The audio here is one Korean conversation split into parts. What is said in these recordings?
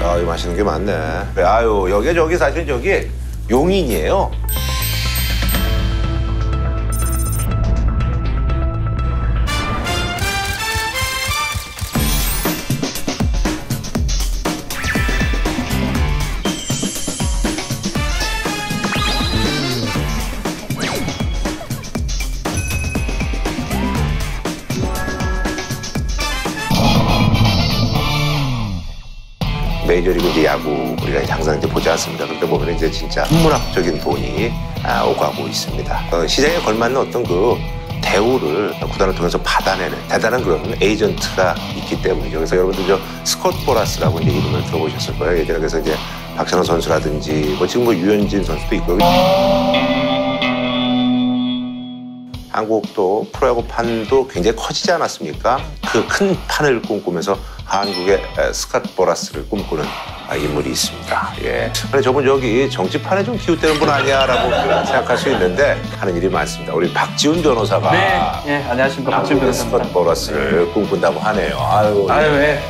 야, 이거 맛있는 게 많네. 그래, 아유, 여기 저기 사실 저기 용인이에요. 메이저리그 이제 야구 우리가 항상 이제 보지 않습니다. 그런데 보면 이제 진짜 천문학적인 돈이 아, 오가고 있습니다. 어, 시장에 걸맞는 어떤 그 대우를 구단을 통해서 받아내는 대단한 그런 에이전트가 있기 때문이죠. 그래서 여러분들 저 스콧 보라스라고 이제 이름을 들어보셨을 거예요. 예전에 그래서 이제 박찬호 선수라든지 뭐 지금 뭐 유현진 선수도 있고 한국도 프로야구 판도 굉장히 커지지 않았습니까? 그 큰 판을 꿈꾸면서 한국의 에, 스캇 보라스를 꿈꾸는 아, 인물이 있습니다. 예. 근데 저분 여기 정치판에 좀 기웃대는 분 아니야라고 생각할 수 있는데 하는 일이 많습니다. 우리 박지훈 변호사가 네, 예, 안녕하십니까 박준 한국의 스캇 변호사입니다. 보라스를 꿈꾼다고 하네요. 아유. 아유, 왜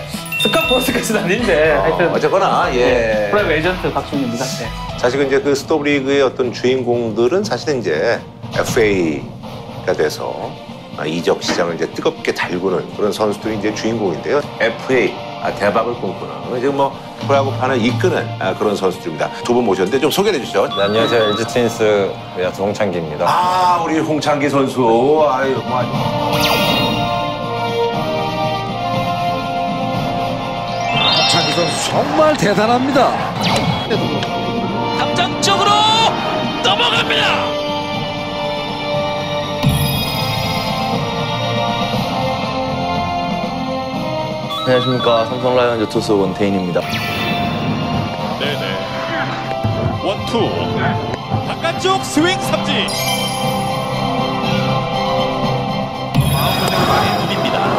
스캇 보라스까지는 아닌데 어, 하여튼 어쨌거나 예. 프라이브 에이전트 박준입니다. 네. 사실은 이제 그 스토브리그의 어떤 주인공들은 사실은 이제 FA가 돼서 아, 이적 시장을 이제 뜨겁게 달구는 그런 선수들이 이제 주인공인데요. FA 아, 대박을 꿈꾸는 이제 뭐 프로야구판을 이끄는 아, 그런 선수들입니다. 두 분 모셨는데 좀 소개해 주시죠. 네, 안녕하세요. LG 트윈스 외야수 홍창기입니다. 아 우리 홍창기 선수 아유 뭐 차기 선수 정말 대단합니다. 담장 쪽으로 넘어갑니다. 안녕하십니까 삼성 라이온즈 투수 원태인입니다. 네네. 원투. 바깥쪽 스윙 삼진. 않습니다.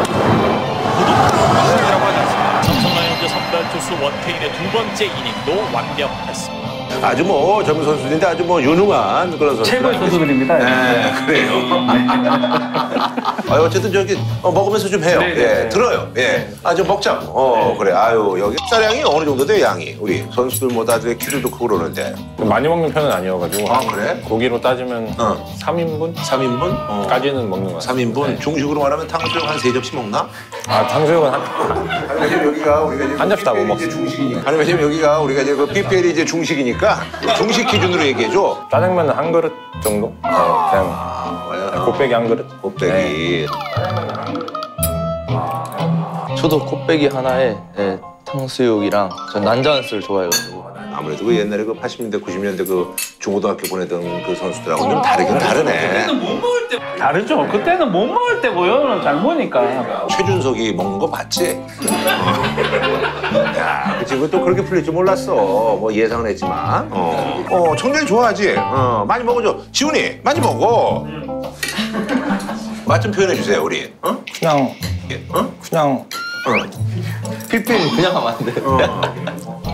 삼성 라이온즈 선발 투수 원태인의 두 번째 이닝도 완벽했습니다. 아주 뭐 젊은 선수들인데 아주 뭐 유능한 그런 선수 최고의 선수들입니다. 네, 그래요. 아, 어쨌든 저기 어, 먹으면서 좀 해요. 네, 네, 예, 네. 들어요. 예, 아, 좀 먹자고. 어, 그래. 아유, 여기 쌀양이 어느 정도 돼요, 양이? 우리 선수들보다 되게 키로도 크고 그러는데. 많이 먹는 편은 아니어가지고 아, 그래? 고기로 따지면 어. 3인분? 3인분? 어. 까지는 먹는 것 같아요. 3인분? 네. 중식으로 말하면 탕수육 한 세 접시 먹나? 아, 탕수육은 한, 아니, 왜냐면 여기가 우리가 이제 한 접시 다못 이제 중식이니까. 아니, 왜냐면 여기가 우리가 이제 그 PPL이 이제 중식이니까 중식 기준으로 얘기해줘. 짜장면은 한 그릇 정도? 네, 그냥 아, 곱빼기 한 그릇? 곱빼기. 저도 곱빼기 하나에 예, 탕수육이랑 전 난자한술 좋아해가지고 아무래도 그 옛날에 그 80년대, 90년대 그 중고등학교 보내던 그 선수들하고 좀 다르긴 다르네. 다르죠. 그때는 못 먹을 때고요. 잘 먹으니까. 최준석이 먹는 거 봤지? 야, 그 친구 또 그렇게 풀릴 줄 몰랐어. 뭐 예상은 했지만. 어, 어 청년이 좋아하지? 어, 많이 먹어줘. 지훈이, 많이 먹어. 맛 좀 표현해 주세요, 우리. 어? 그냥, 어? 그냥 어. 필필 그냥 하면 안 돼.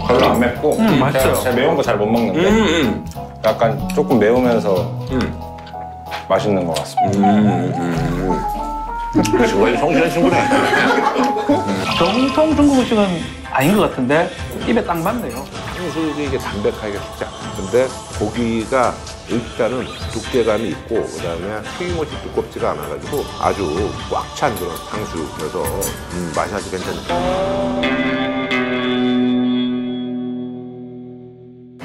별로 안 맵고 음, 맛있어요. 제가, 제가 매운 거 잘 못 먹는데 음, 약간 조금 매우면서 음. 맛있는 것 같습니다. 음, 음. 그좀 성실한 친구네. 정통 중국 음식은 아닌 것 같은데 입에 딱 맞네요. 탕수육이 이게 담백하게 쉽지 않아. 근데 고기가 일단은 두께감이 있고 그다음에 튀김옷이 두껍지가 않아가지고 아주 꽉 찬 그런 탕수육이라서 음, 맛이 아주 괜찮네.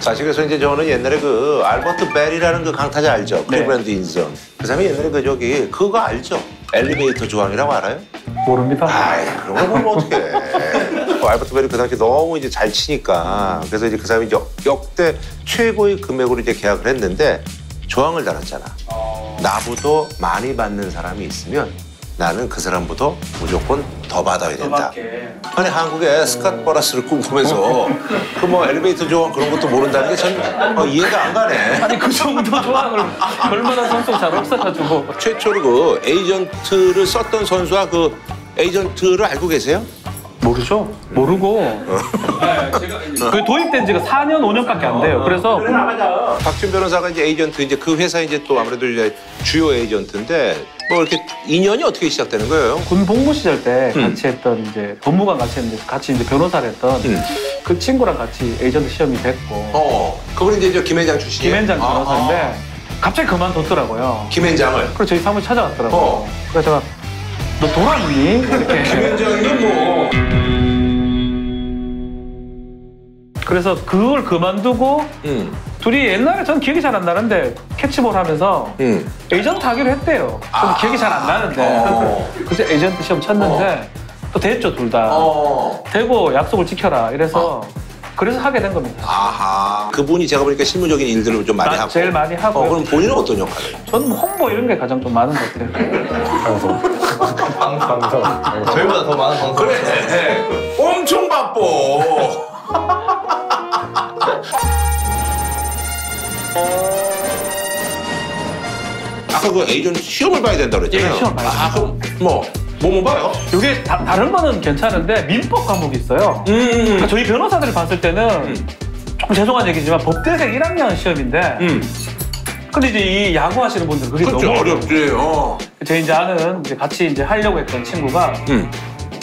사실 그래서 이제 저는 옛날에 그 알버트 벨이라는 그 강타자 알죠? 클리브랜드 인선. 그 사람이 옛날에 그 저기 그거 알죠? 엘리베이터 조항이라고 알아요? 모릅니다. 아이 그런 거 보면 어떡해. 뭐 알버트 벨이 그 당시 너무 이제 잘 치니까 그래서 이제 그 사람이 역, 역대 최고의 금액으로 이제 계약을 했는데 조항을 달았잖아. 나보다 많이 받는 사람이 있으면 나는 그 사람보다 무조건 더 받아야 된다. 아니 한국에 스캇 보라스를 꿈꾸면서 그 뭐 엘리베이터 조항 그런 것도 모른다는 게 전 어, 이해가 안 가네. 아니 그 정도 조항을 얼마나 선수가 잘 없어가지고 최초로 그 에이전트를 썼던 선수와 그 에이전트를 알고 계세요? 모르죠. 모르고. 네, 그 도입된 지가 4년, 5년밖에 안 돼요. 그래서 박준 변호사가 이제 에이전트 이제 그 회사 이제 또 아무래도 이제 주요 에이전트인데 뭐 이렇게 인연이 어떻게 시작되는 거예요? 군 복무 시절 때 같이 했던 이제 법무관 같이 했는데 같이 이제 변호사를 했던 음. 그 친구랑 같이 에이전트 시험이 됐고 어, 그분이 이제 저 김앤장 출신이에요. 김앤장 아, 변호사인데 아. 갑자기 그만뒀더라고요. 김앤장을. 그래서 저희 사무실 찾아갔더라고요. 어. 그래서 제가 너 돌아왔니? 이렇게. 김앤장이 뭐. 그래서 그걸 그만두고 음, 둘이 옛날에 전 기억이 잘 안 나는데 캐치볼 하면서 음. 에이전트 하기로 했대요. 좀 기억이 잘 안 나는데. 어. 그래서 에이전트 시험 쳤는데 또 됐죠, 둘 다. 어. 되고 약속을 지켜라. 이래서 그래서 하게 된 겁니다. 아하. 그분이 제가 보니까 실무적인 일들을 좀 많이 나- 하고. 제일 많이 하고. 어, 그럼 본인은 어떤 역할을? 저는 뭐 홍보 이런 게 가장 좀 많은 것 같아요. 방송. 저희보다 더 많은 방송. 그래. 엄청 바빠. 아까 그 에이전트 시험을 봐야 된다 그랬잖아요. 예, 시험을 봐야죠. 아, 그럼 뭐, 뭐뭐 봐요? 이게 다, 다른 거는 괜찮은데 민법 과목이 있어요. 음, 그러니까 저희 변호사들이 봤을 때는 음. 조금 죄송한 얘기지만 법대생 1학년 시험인데 음. 근데 이제 이 야구 하시는 분들 그게 그렇죠. 너무 어렵지. 어. 제 이제 아는 이제 같이 이제 하려고 했던 친구가 음.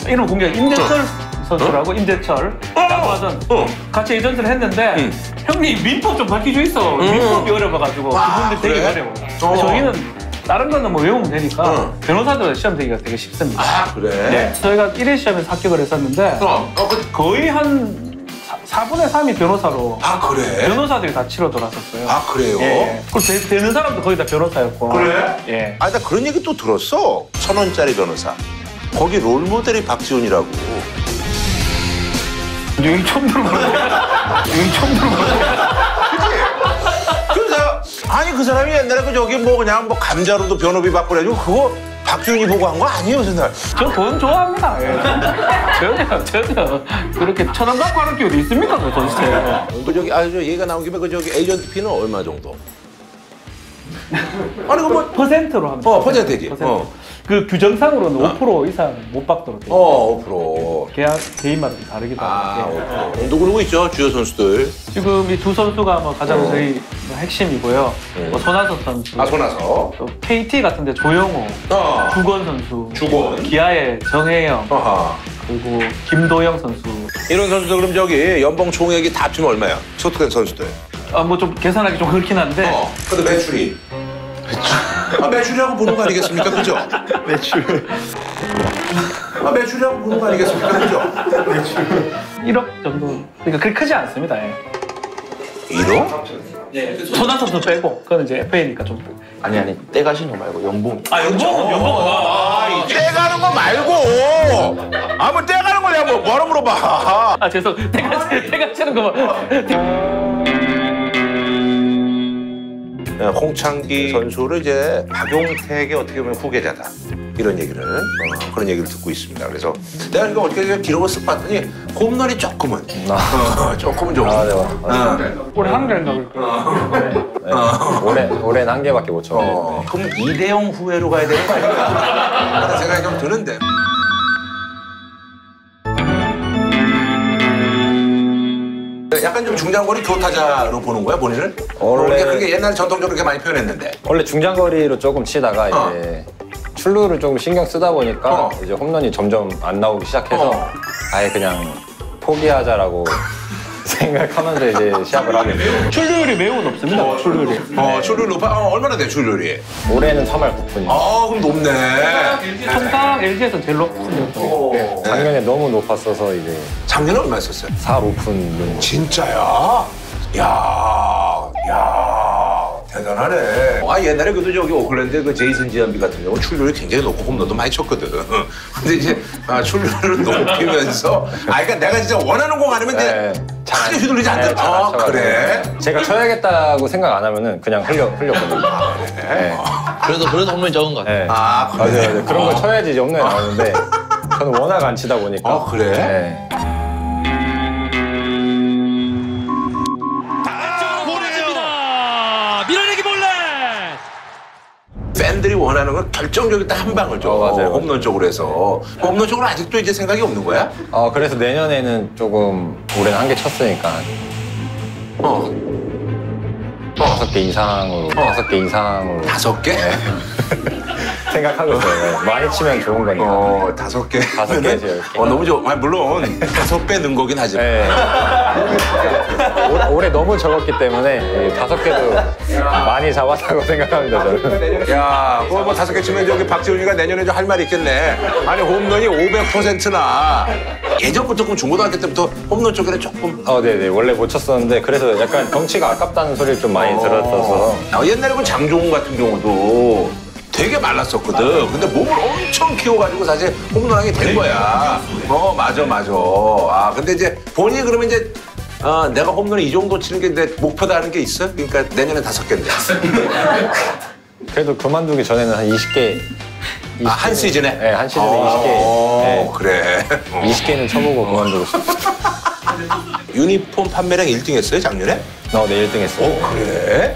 이름 공개 임재철 선수라고 임재철 야구하던 어. 같이 에이전트를 했는데 음. 형님 민법 좀수 있어 음. 민법이 어려워가지고 아, 그분들 되게 그래? 어려워요 어. 저희는 다른 거는 뭐 외우면 되니까 어. 변호사들 시험 되기가 되게 쉽습니다 아, 그래? 네. 저희가 1회 시험에서 합격을 했었는데 어, 어, 그, 거의 한 4, 분의 3이 변호사로 아, 그래? 변호사들이 다 치러 돌았었어요 아, 그래요? 예, 예. 그리고 되, 되는 사람도 거의 다 변호사였고 그래? 예. 아, 나 그런 얘기 또 들었어. 천 원짜리 변호사. 거기 롤 모델이 박지훈이라고. 여기 처음 들어보는 여기 처음 들어보는 그래서 내가 아니 그 사람이 옛날에 그 저기 뭐 그냥 뭐 감자로도 변호비 받고 그래가지고 그거 박지훈이 보고 한 거 아니에요, 그래서 내가. 저돈 좋아합니다. 예. 전혀 전혀 그렇게 천원 갖고 하는 게 어디 있습니까, 그 도대체. 그 저기 아 저 얘기가 나온 김에 그 저기 에이전트 피는 얼마 정도? 아니 그뭐 퍼센트로 하면 어, 퍼센테이지. 퍼센트. 어. 그 규정상으로는 5% 이상 못 받도록 돼. 요 어, 5%. 계약 개인마다 좀 다르기도 아, 하고. 예. 5%. 누구 누구 있죠? 주요 선수들. 지금 이 두 선수가 뭐 가장 어. 저희 뭐 핵심이고요. 음. 뭐 손아섭 선수, 아, 손아서. 또 KT 같은데 조영호, 어. 주건 선수, 주건. 기아의 정혜영, 아하. 그리고 김도영 선수. 이런 선수들 그럼 저기 연봉 총액이 다 합치면 얼마야? 소속된 선수들. 아, 뭐 좀 계산하기 좀 그렇긴 한데 어. 근데 매출이. 아, 매출이라고 보는 거 아니겠습니까? 그죠? 매출. 아, 매출이라고 보는 거 아니겠습니까? 그죠? 1억 정도. 그러니까 그렇게 크지 않습니다. 예. 1억? 손아섭도 빼고 그건 이제 FA니까 좀. 아니 아니 떼 가시는 거 말고 연봉. 아 연봉 연봉. 아, 이 떼가는 거 말고. 아, 뭐 떼가는 걸 내가 뭐, 뭐라 물어봐. 아 죄송. 내가 내가 치는 거. 봐. 홍창기 선수를 이제 박용택의 어떻게 보면 후계자다. 이런 얘기를, 어, 그런 얘기를 듣고 있습니다. 그래서 내가 이거 어떻게 기록을 쓱 봤더니 홈런이 조금은. 어, 조금은 조금. 아, 네, 맞- 올해 한국인가 그럴까. 네. 올해 올해는 한 개밖에 못 쳤는데. 어, 그럼 이대영 후회로 가야 되는 거 아닌가? 생각이 좀 드는데. 중장거리 교타자로 보는 거야 본인을? 원래- 그렇게 옛날 전통적으로 그렇게 많이 표현했는데. 원래 중장거리로 조금 치다가 어. 이제 출루를 조금 신경 쓰다 보니까 어. 이제 홈런이 점점 안 나오기 시작해서 어. 아예 그냥 포기하자라고 생각하면서 이제 시합을 하게 돼요. 출루율이 매우 높습니다. 출루율이. 어, 출루율 높아? 어, 얼마나 돼 출루율이? 올해는 3할 9푼이요. 아, 그럼 높네. 통상 LG에서 제일 높은 죠 네. 작년에 너무 높았어서 이제 작년에 얼마 썼어요? 4, 5푼 정도. 진짜야? 야, 야, 대단하네. 아 옛날에 그도 저기 오클랜드 그 제이슨 지안비 같은 경우 출루율이 굉장히 높고 홈런도 많이 쳤거든. 근데 이제 아, 출루율을 높이면서, 아 그러니까 내가 진짜 원하는 공 아니면 네. 이제 전혀 휘둘리지 않는. 아. 그래? 제가 쳐야겠다고 생각 안 하면은 그냥 흘려 흘렸거든요. 네. 그래도 그래도 홈런이 적은 것 같아요. 네. 아 그래? 맞아요. 맞아요. 그런 걸 쳐야지 이제 홈런이 나오는데 저는 워낙 안 치다 보니까. 아, 그래? 네. 팬들이 원하는 건 결정적인 딱 한 방을 줘. 어, 맞아요. 홈런 쪽으로 해서. 홈런 쪽으로 아직도 이제 생각이 없는 거야? 어, 그래서 내년에는 조금 올해는 한 개 쳤으니까 어. 다섯 개 이상으로 다섯 개 이상으로 다섯 개? 생각하고 있어요. 네. 많이 치면 좋은 거니까. 어, 다섯 개. 다섯 개 해서 이렇게. 어, 너무 좋아. 아, 물론 다섯 배 는 거긴 하지만. 네. 올- 올해 너무 적었기 때문에 이 다섯 개도 많이 잡았다고 생각합니다 저는. 야, 그거 뭐 다섯 개 치면 저기 박지훈이가 내년에 좀 할 말이 있겠네. 아니, 홈런이 500%나. 예전부터 그럼 중고등학교 때부터 홈런 쪽에는 조금. 어, 네네 원래 못 쳤었는데 그래서 약간 덩치가 아깝다는 소리를 좀 많이 들었어서 어, 옛날에 그 장종훈 같은 경우도 되게 말랐었거든. 근데 몸을 엄청 키워가지고 사실 홈런하게 된 거야. 어, 맞아, 맞아. 아, 근데 이제 본인이 그러면 이제 아, 내가 홈런 이 정도 치는 게 내 목표다는 게 있어? 그러니까 내년에 다섯 개인데. 그래도 그만두기 전에는 한 20개. 아, 한 시즌에? 네, 한 시즌에 어, 20개. 그래. 어. 네, 20개는 쳐보고 그만두고 싶어요. 유니폼 판매량 1등 했어요, 작년에? 어, 네, 1등 했어요. 어, 그래?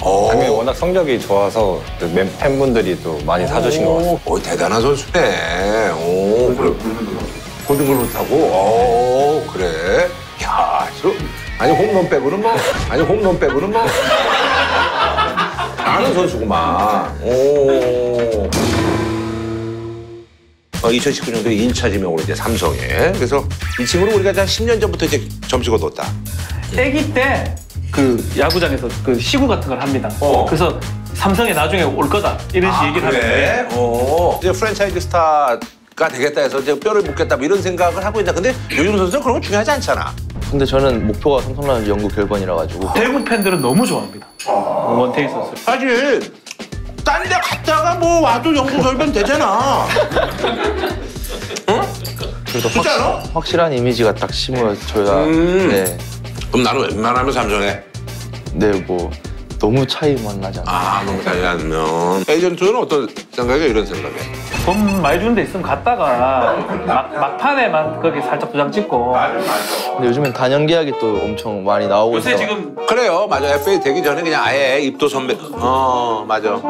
어. 작년에 워낙 성적이 좋아서 그 멤- 팬분들이 또 많이 사주신 것 같아요. 오, 대단한 선수네. 오, 그래. 골든글로 타고. 오, 그래. 야, 저 아니 홈런 빼고는 뭐, 아니 홈런 빼고는 뭐. 아는 선수구만. 오. 어, 2019년도에 인차 지명으로 이제 삼성에. 그래서 이 친구는 우리가 한 10년 전부터 이제 점수가 뒀다. 아기 때 그 야구장에서 그 시구 같은 걸 합니다. 어. 그래서 삼성에 나중에 올 거다 이런 식 얘기를 하는데 어. 이제 프랜차이즈 스타가 되겠다 해서 이제 뼈를 묻겠다 뭐 이런 생각을 하고 있다. 근데 요즘 선수는 그런 거 중요하지 않잖아. 근데 저는 목표가 삼성라이온즈 영구 결번이라 가지고 대구 팬들은 너무 좋아합니다. 원태희 선수. 사실 딴 데 갔다가 뭐 와도 영구 결변 되잖아. 그래도 그렇지 않아? 확, 확실한 이미지가 딱 심어줘야 음. 네, 그럼 나는 웬만하면 삼성에. 네, 뭐 너무 차이만 나지 않나. 아 너무 잘 않으면. 에이전트는 어떤 생각이야 이런 생각에? 돈 많이 주는 데 있으면 갔다가 막, 막판에만 거기 살짝 도장 찍고 근데 요즘엔 단연 계약이 또 엄청 많이 나오고 요새 있어. 지금 그래요, 맞아. FA 되기 전에 그냥 아예 입도 선배. 어, 맞아.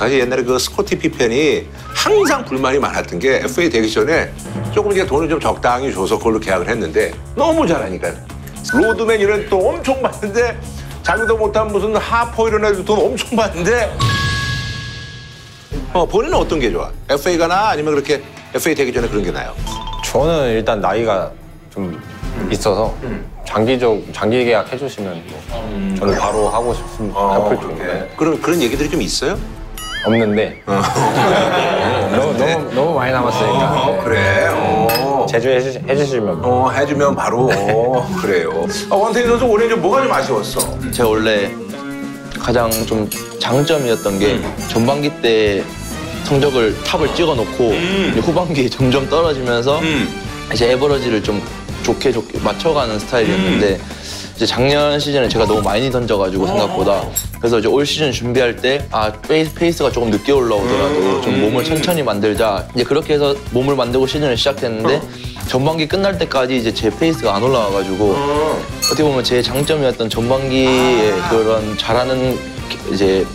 사실 옛날에 그 스코티 피펜이 항상 불만이 많았던 게 FA 되기 전에 조금 이제 돈을 좀 적당히 줘서 그걸로 계약을 했는데 너무 잘하니까 로드맨 이런 또 엄청 받는데 자기도 못한 무슨 하퍼 이런 애들 돈 엄청 받는데 어 본인은 어떤 게 좋아? FA가 나 아니면 그렇게 FA 되기 전에 그런 게 나요? 저는 일단 나이가 좀 있어서 장기적 장기 계약 해주시면 뭐 저는 바로 하고 싶습니다. 어, 해볼 정도에 그런 그런 얘기들이 좀 있어요? 없는데. 너무 너무 너무 많이 남았으니까. 어, 그래. 어. 제주에 해주, 해주시면. 어, 해주면 바로. 어, 그래요. 아, 원태인 선수 올해 좀 뭐가 좀 아쉬웠어? 제가 원래 가장 좀 장점이었던 게 전반기 때 성적을 탑을 찍어놓고 이제 후반기에 점점 떨어지면서 이제 에버러지를 좀 좋게 좋게 맞춰가는 스타일이었는데 이제 작년 시즌에 제가 너무 많이 던져가지고 생각보다. 그래서 이제 올 시즌 준비할 때 아 페이스, 페이스가 조금 늦게 올라오더라도 좀 몸을 천천히 만들자. 이제 그렇게 해서 몸을 만들고 시즌을 시작했는데 전반기 끝날 때까지 이제 제 페이스가 안 올라와가지고 어떻게 보면 제 장점이었던 전반기에 그런 잘하는 이제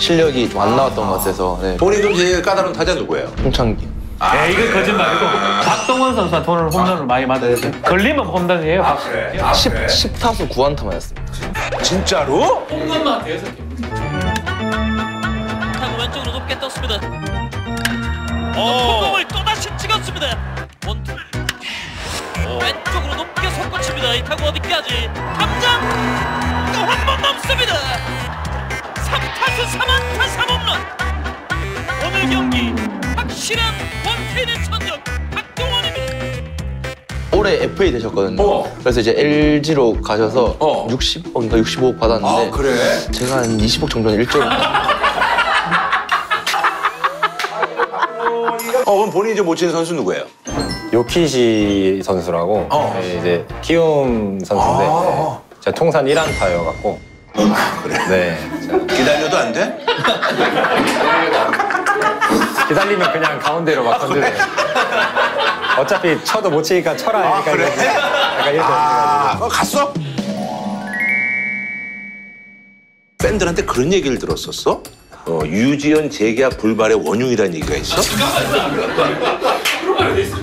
실력이 좀 안 나왔던 것 같아서 네. 본인 좀 제일 까다로운 타자 누구예요? 홍창기 에 이건 거짓말이고 박동원 선수가 돈을 홈런을 많이 맞았어요. 걸리면 홈런이에요. 박- 10, 10 타수 9안타 맞았습니다 진짜로? 홈런만 대여섯 개. 타고 왼쪽으로 높게 떴습니다. 어. 공을 또 다시 찍었습니다. 원투. 왼쪽으로 높게 솟구칩니다. 이 타구 어디까지? 당장 또한 번 넘습니다. 3타수 3안타 3홈런. 오늘 경기 확실한 원태인의 천적 박동원입니다. 올해 FA 되셨거든요 어. 그래서 이제 LG로 가셔서 어. 60억인가 65억 받았는데 아, 그래? 제가 한 20억 정도는 일절 어, 그럼 본인이 이제 못 치는 선수 누구예요? 요키시 선수라고 어. 네, 이제 키움 선수인데 아. 네, 제가 통산 1안타여갖고 그래. 네 기다려도 안 돼? 기다리면 그냥 가운데로 막 던지네 어차피 쳐도 못 치니까 쳐라 아, 그래? 약간 이렇게 아, 어, 갔어? 팬들한테 그런 얘기를 들었었어? 어, 유지연 재계약 불발의 원흉이라는 얘기가 있어?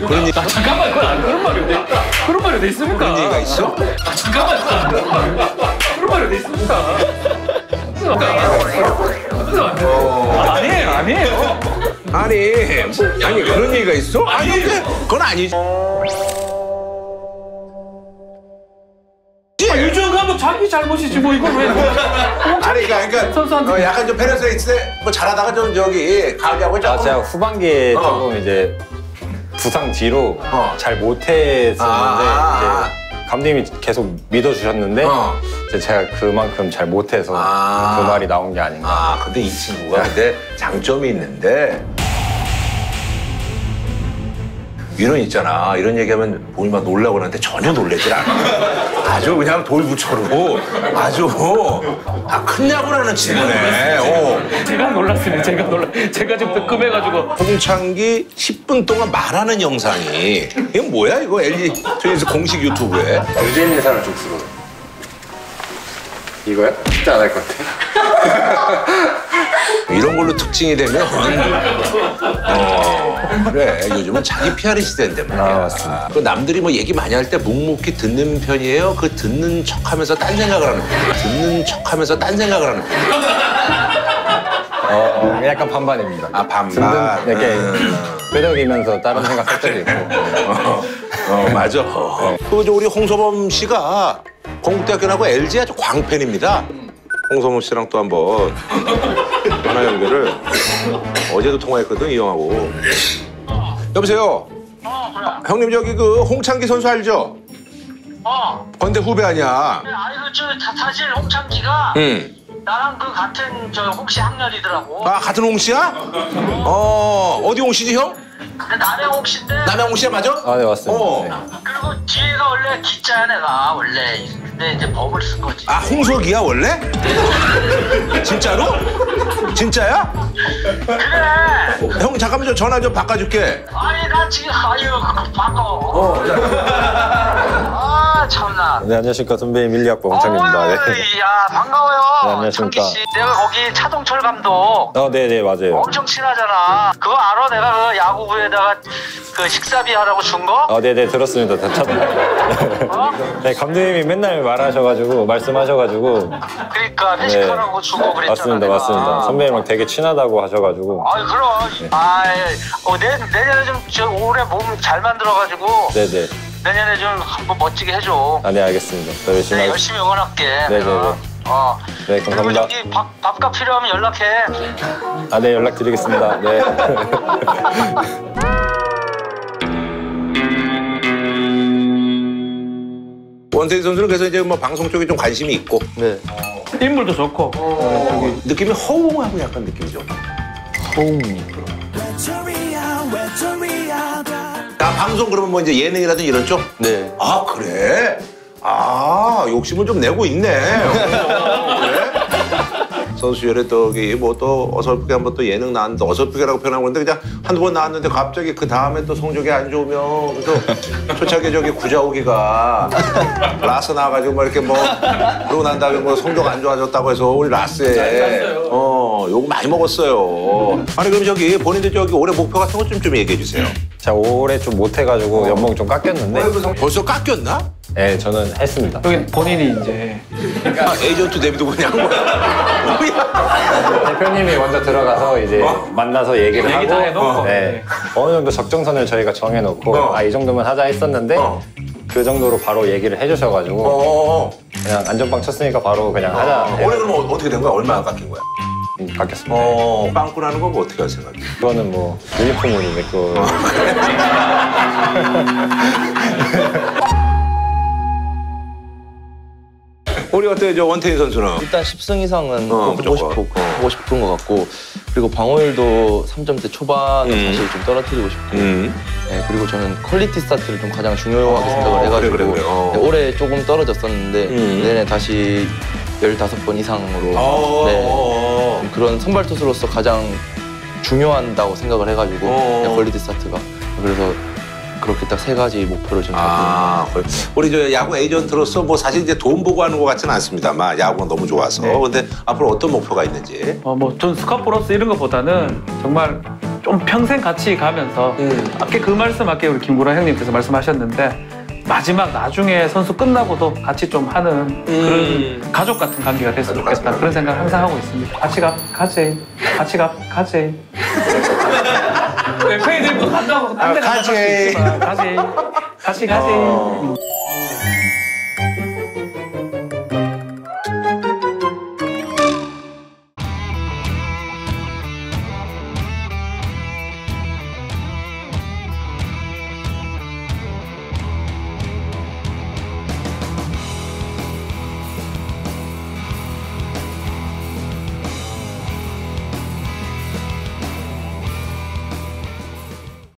그런 얘기 아, 잠깐만 그건 안 그런 말이 돼. 그런 말이 돼 있습니까? 그런 얘기가 있어? 아, 잠깐만 그건 안 그런 말이 그런 말이 돼 있습니까? 아니에요 아니에요. 아니, 뭐, 아니 그런 얘기가 있어? 아니, 근데 그건 아니지. 아, 유주영 감독 자기 잘못이지 뭐 이걸 왜? 아니, 그러니까, 그러니까 선수한테 어, 약간 좀 있을 때뭐 잘하다가 좀 저기 가게하고 아, 제가 후반기에 어. 조금 이제 부상 뒤로 어. 잘 못했었는데 아, 이제 감독님이 계속 믿어주셨는데 어. 이제 제가 그만큼 잘 못해서 아. 그 말이 나온 게 아닌가. 아, 근데 이 친구가 근데 장점이 있는데 이런 있잖아. 이런 얘기하면 본인만 놀라고 하는데 전혀 놀래질 않아. 아주 그냥 돌부처로 아주 아, 큰 야구를 하는 친구네. 어. 제가 놀랐어요. 제가 놀라. 제가 좀 뜨끔해가지고. 홍창기 10분 동안 말하는 영상이 이게 뭐야 이거 LG 트윈스 공식 유튜브에 유재인 인사를 좀 쓰고. 이거야? 쉽지 않을 것 같아. 이런 걸로 특징이 되면 어 그래 요즘은 자기 PR의 시대인데 말이야. 아. 그 남들이 뭐 얘기 많이 할 때 묵묵히 듣는 편이에요. 그 듣는 척하면서 딴 생각을 하는 편이에요. 듣는 척하면서 딴 생각을 하는 편이에요. 어, 약간 반반입니다. 아 반반. 듣는, 이렇게 음. 끄덕이면서 다른 생각 할 때도 있고. 어, 어, 맞아. 그저 우리 홍서범 씨가 건국대학교 나고 LG 아주 광팬입니다. 홍서범 씨랑 또 한번 전화 연결을 어제도 통화했거든 이 형하고. 여보세요. 형님 저기 그 홍창기 선수 알죠? 어. 건대 후배 아니야. 아니 그저 사실 홍창기가 응. 나랑 그 같은 저 홍씨 학년이더라고. 아 같은 홍 씨야? 어 어디 홍 씨지 형? 근데 남의 홍씨인데 남양 홍 씨야 맞아? 아, 네, 맞습니다. 어. 네. 그리고 뒤에가 원래 기자야 내가 원래. 근데 이제 법을 쓴 거지. 아 홍석이야 원래? 진짜로? 진짜야? 그래. 형 잠깐만 저 전화 좀 바꿔줄게. 아니 나 지금 아유 바꿔. 어. 아 참나. 네, 안녕하십니까. 선배님 밀리학과 홍창입니다. 네. 야 반가워요. 네, 안녕하십니까. 창기 씨. 내가 거기 차동철 감독. 어, 네, 네, 맞아요. 엄청 친하잖아. 그거 알아? 내가 그 야구부에다가 그 식사비 하라고 준 거? 아, 네, 네, 들었습니다. 다 찾... 네, 감독님이 맨날 말하셔가지고, 말씀하셔가지고. 그러니까 회식하라고 주고 그랬잖아. 맞습니다, 내가. 맞습니다. 선배님랑 되게 친하다고 하셔가지고. 아이 그럼. 아, 어, 내, 내년에 좀 저 올해 몸 잘 만들어가지고 네, 네. 내년에 좀 한번 멋지게 해줘. 아, 네, 알겠습니다. 더 열심히 네. 열심히 응원할게. 네. 네, 네. 어. 네, 그리고 감사합니다. 저기 밥, 밥값 필요하면 연락해. 아, 네, 연락드리겠습니다. 네. 원태인 선수는 그래서 이제 뭐 방송 쪽에 좀 관심이 있고 네. 인물도 좋고. 느낌이 허웅하고 약간 느낌이 좀. 호응. 나 방송 그러면 뭐 이제 예능이라든 이런 쪽? 네. 아 그래? 아 욕심을 좀 내고 있네. 어, 그래? 선수열에 또기 뭐또 어설프게 한번 또 예능 나왔는데 어설프게라고 표현하고 있는데 그냥 한두 번 나왔는데 갑자기 그 다음에 또 성적이 안 좋으면 또 초창기 저기 구자욱이가 라스 나와가지고 뭐 이렇게 뭐 그러고 난 다음에 뭐 성적 안 좋아졌다고 해서 우리 라스에 어 욕 많이 먹었어요. 아니 그럼 저기 본인들 저기 올해 목표 같은 거좀좀 얘기해 주세요. 제가 올해 좀 못해가지고 연봉 좀 깎였는데. 벌써 깎였나? 네, 저는 했습니다. 여기 본인이 이제 아, 에이전트 데뷔도 그냥 뭐야? 뭐야? 대표님이 먼저 들어가서 이제 만나서 얘기를 얘기 다 하고 해놓고. 네. 어느 정도 적정선을 저희가 정해놓고 어. 아이 정도면 하자 했었는데 어. 그 정도로 바로 얘기를 해주셔가지고 어. 그냥 안전빵 쳤으니까 바로 그냥 하자 올해 그럼 어- 어떻게 된 거야? 얼마나 깎인 거야? 음, 바뀌었습니다. 어. 빵꾸라는 건뭐 어떻게 할 생각이야? 그거는 뭐 유니폼으로 메꿔 우리 어때 저 원태인 선수는? 일단 10승 이상은 어, 꼭 무조건. 싶고, 하고 싶은 것 같고 그리고 방어율도 3점대 초반은 음. 사실 좀 떨어뜨리고 싶고 음. 네, 그리고 저는 퀄리티 스타트를 좀 가장 중요하게 생각을 그래, 해가지고 그래, 그래. 어. 네, 올해 조금 떨어졌었는데 음. 내년에 다시 15번 이상으로 어. 네, 어. 그런 선발 투수로서 가장 중요한다고 생각을 해가지고 어. 그냥 퀄리티 스타트가 그래서 그렇게 딱 세 가지 목표를 좀 잡고 아, 그래. 우리 저 야구 에이전트로서 뭐 사실 이제 돈 보고 하는 것 같지는 않습니다만 야구가 너무 좋아서. 네. 근데 앞으로 어떤 목표가 있는지. 어, 뭐, 전 스카프로스 이런 것보다는 정말 좀 평생 같이 가면서 아까 그 말씀 아까 우리 김구라 형님께서 말씀하셨는데 마지막 나중에 선수 끝나고도 같이 좀 하는 그런 가족 같은 관계가 됐으면 좋겠다 그런 생각 항상 하고 있습니다. 같이 가, 가지. 같이 가, 가지. 팬이 들고 간다고 딴데 가지. 가지. 같이. 음.